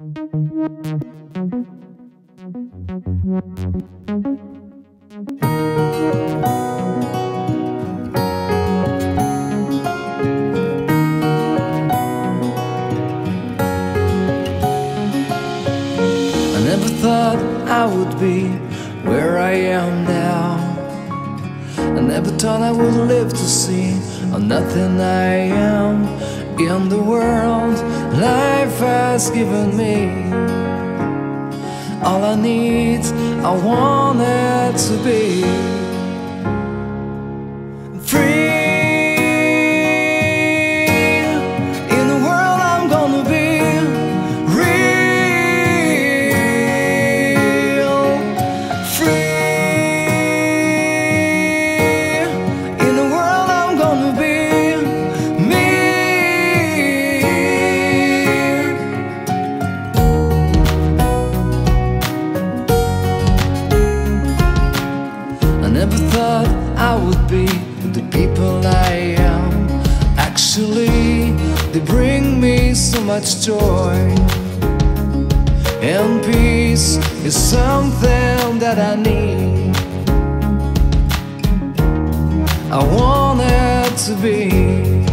I never thought I would be where I am now. I never thought I would live to see how nothing I am in the world life has given me. All I need, I want it to be the people I am. Actually, they bring me so much joy. And peace is something that I need. I want it to be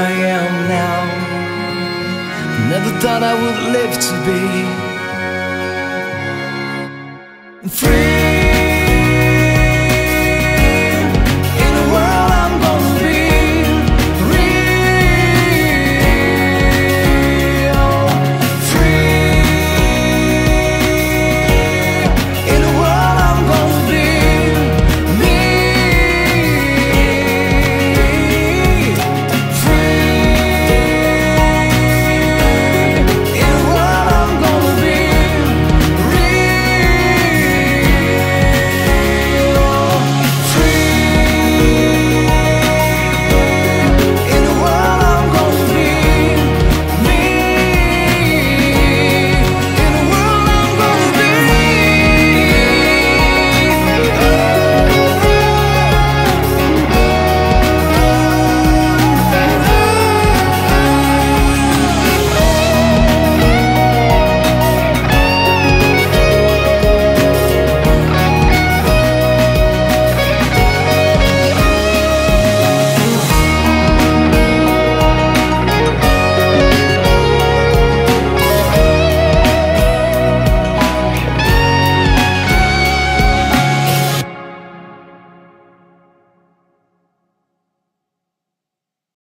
I am now. Never thought I would live to be free.